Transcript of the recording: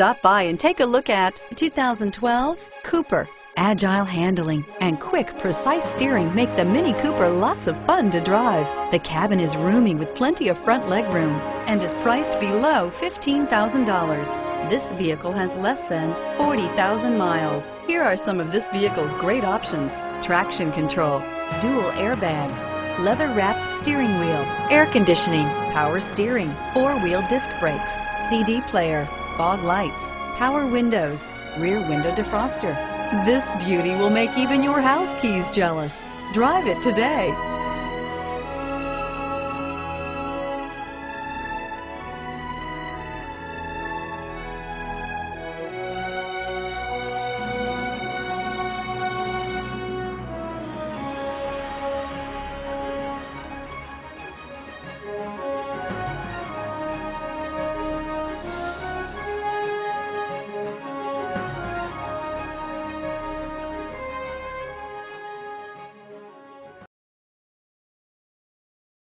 Stop by and take a look at 2012 Cooper. Agile handling and quick, precise steering make the Mini Cooper lots of fun to drive. The cabin is roomy with plenty of front legroom and is priced below $15,000. This vehicle has less than 40,000 miles. Here are some of this vehicle's great options. Traction control, dual airbags, leather-wrapped steering wheel, air conditioning, power steering, four-wheel disc brakes, CD player, fog lights, power windows, rear window defroster. This beauty will make even your house keys jealous. Drive it today.